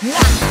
Yeah.